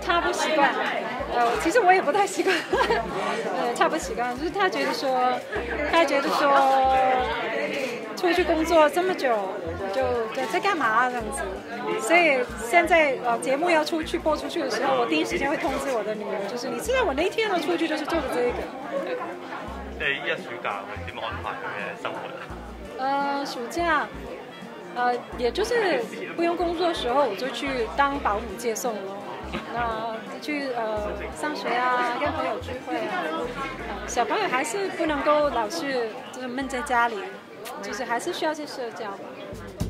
他不习惯，呃，其实我也不太习惯，呃，他不习惯，就是他觉得说，他觉得说。出去工作这么久，就在在干嘛这样子？所以现在呃节目要出去播出去的时候，我第一时间会通知我的女儿，就是你知道我那天呢出去就是做的这一个。你一暑假点安排嘅生活啊？呃，暑假，呃，也就是不用工作时候，我就去当保姆接送咯。那去呃上学啊，跟朋友聚会。啊、小朋友还是不能够老是就是闷在家里。就是还是需要去社交吧。